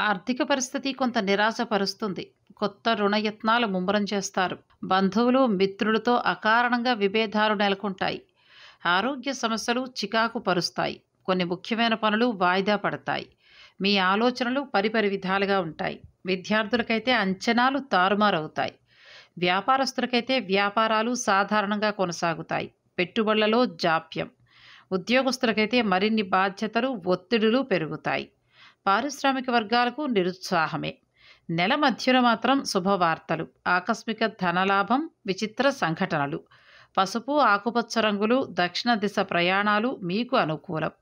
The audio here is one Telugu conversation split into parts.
ఆర్థిక పరిస్థితి కొంత నిరాశపరుస్తుంది. కొత్త రుణయత్నాలు ముమ్మరం చేస్తారు. బంధువులు మిత్రులతో అకారణంగా విభేదాలు నెలకొంటాయి. ఆరోగ్య సమస్యలు చికాకు పరుస్తాయి. కొన్ని ముఖ్యమైన పనులు వాయిదా పడతాయి. మీ ఆలోచనలు పరిపరి విధాలుగా ఉంటాయి. విద్యార్థులకైతే అంచనాలు తారుమారవుతాయి. వ్యాపారస్తులకైతే వ్యాపారాలు సాధారణంగా కొనసాగుతాయి. పెట్టుబడులలో జాప్యం. ఉద్యోగస్తులకైతే మరిన్ని బాధ్యతలు ఒత్తిడులు పెరుగుతాయి. పారిశ్రామిక వర్గాలకు నిరుత్సాహమే. నెల మధ్యలో మాత్రం శుభవార్తలు. ఆకస్మిక ధనలాభం విచిత్ర సంఘటనలు. పసుపు ఆకుపచ్చ రంగులు దక్షిణ దిశ ప్రయాణాలు మీకు అనుకూలం.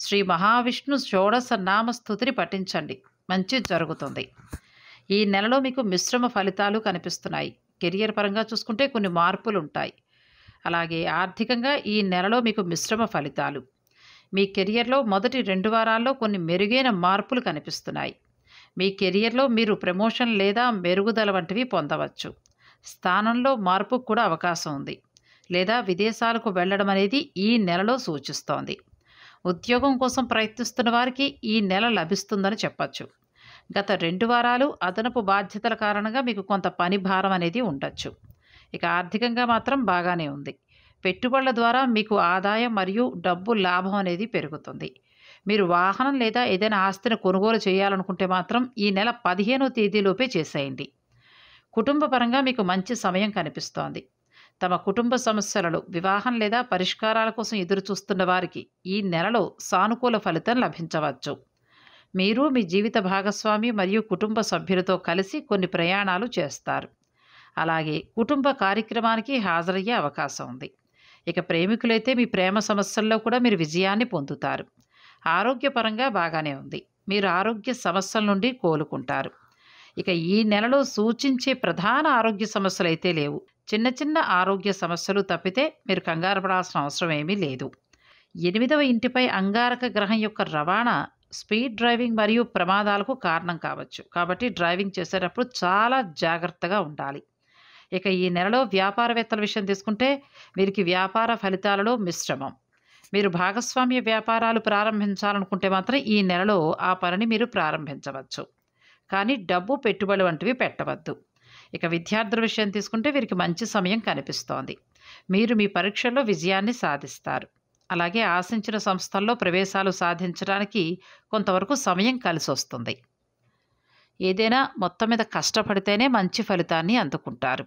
శ్రీ మహావిష్ణు షోడశ నామస్థుతిని పఠించండి. మంచి జరుగుతుంది. ఈ నెలలో మీకు మిశ్రమ ఫలితాలు కనిపిస్తున్నాయి. కెరియర్ పరంగా చూసుకుంటే కొన్ని మార్పులు ఉంటాయి అలాగే ఆర్థికంగా ఈ నెలలో మీకు మిశ్రమ ఫలితాలు. మీ కెరియర్లో మొదటి రెండు వారాల్లో కొన్ని మెరుగైన మార్పులు కనిపిస్తున్నాయి. మీ కెరియర్లో మీరు ప్రమోషన్ లేదా మెరుగుదల వంటివి పొందవచ్చు. స్థానంలో మార్పుకు కూడా అవకాశం ఉంది. లేదా విదేశాలకు వెళ్ళడం అనేది ఈ నెలలో సూచిస్తోంది. ఉద్యోగం కోసం ప్రయత్నిస్తున్న వారికి ఈ నెల లభిస్తుందని చెప్పచ్చు. గత రెండు వారాలు అదనపు బాధ్యతల కారణంగా మీకు కొంత పని భారం అనేది ఉండొచ్చు. ఇక ఆర్థికంగా మాత్రం బాగానే ఉంది. పెట్టుబడుల ద్వారా మీకు ఆదాయం మరియు డబ్బు లాభం అనేది పెరుగుతుంది. మీరు వాహనం లేదా ఏదైనా ఆస్తిని కొనుగోలు చేయాలనుకుంటే మాత్రం ఈ నెల పదిహేనో తేదీలోపే చేసేయండి. కుటుంబపరంగా మీకు మంచి సమయం కనిపిస్తోంది. తమ కుటుంబ సమస్యలలో వివాహం లేదా పరిష్కారాల కోసం ఎదురు చూస్తున్న వారికి ఈ నెలలో సానుకూల ఫలితం లభించవచ్చు. మీరు మీ జీవిత భాగస్వామి మరియు కుటుంబ సభ్యులతో కలిసి కొన్ని ప్రయాణాలు చేస్తారు. అలాగే కుటుంబ కార్యక్రమానికి హాజరయ్యే అవకాశం ఉంది. ఇక ప్రేమికులైతే మీ ప్రేమ సమస్యల్లో కూడా మీరు విజయాన్ని పొందుతారు. ఆరోగ్యపరంగా బాగానే ఉంది. మీరు ఆరోగ్య సమస్యల నుండి కోలుకుంటారు. ఇక ఈ నెలలో సూచించే ప్రధాన ఆరోగ్య సమస్యలు అయితే లేవు. చిన్న చిన్న ఆరోగ్య సమస్యలు తప్పితే మీరు కంగారు పడాల్సిన అవసరం ఏమీ లేదు. ఎనిమిదవ ఇంటిపై అంగారక గ్రహం యొక్క రవాణా స్పీడ్ డ్రైవింగ్ మరియు ప్రమాదాలకు కారణం కావచ్చు. కాబట్టి డ్రైవింగ్ చేసేటప్పుడు చాలా జాగ్రత్తగా ఉండాలి. ఇక ఈ నెలలో వ్యాపారవేత్తల విషయం తీసుకుంటే వీరికి వ్యాపార ఫలితాలలో మిశ్రమం. మీరు భాగస్వామ్య వ్యాపారాలు ప్రారంభించాలనుకుంటే మాత్రం ఈ నెలలో ఆ పనిని మీరు ప్రారంభించవచ్చు. కానీ డబ్బు పెట్టుబడి వంటివి పెట్టవద్దు. ఇక విద్యార్థుల విషయం తీసుకుంటే వీరికి మంచి సమయం కనిపిస్తోంది. మీరు మీ పరీక్షల్లో విజయాన్ని సాధిస్తారు. అలాగే ఆశించిన సంస్థల్లో ప్రవేశాలు సాధించడానికి కొంతవరకు సమయం కలిసి వస్తుంది ఏదైనా మొత్తం మీద కష్టపడితేనే మంచి ఫలితాన్ని అందుకుంటారు.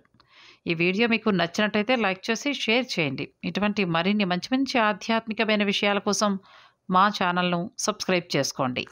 ఈ వీడియో మీకు నచ్చినట్టయితే లైక్ చేసి షేర్ చేయండి. ఇటువంటి మరిన్ని మంచి మంచి ఆధ్యాత్మికమైన విషయాల కోసం మా ఛానల్ను సబ్స్క్రైబ్ చేసుకోండి.